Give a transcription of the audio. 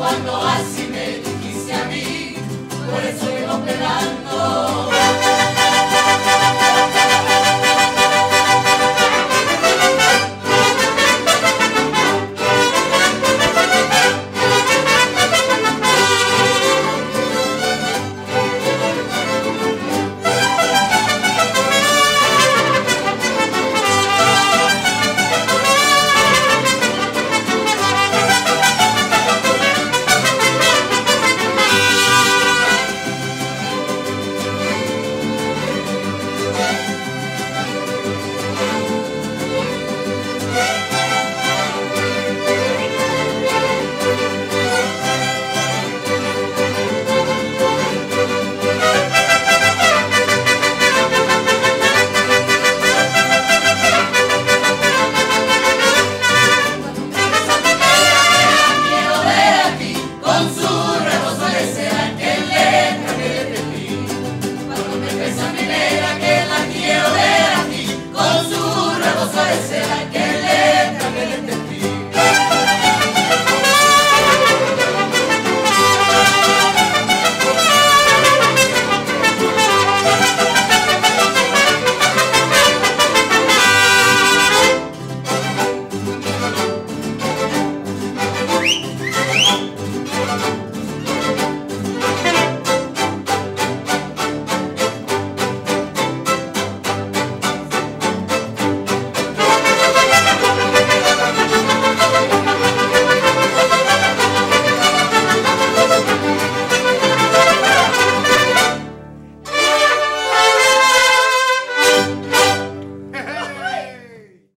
cuando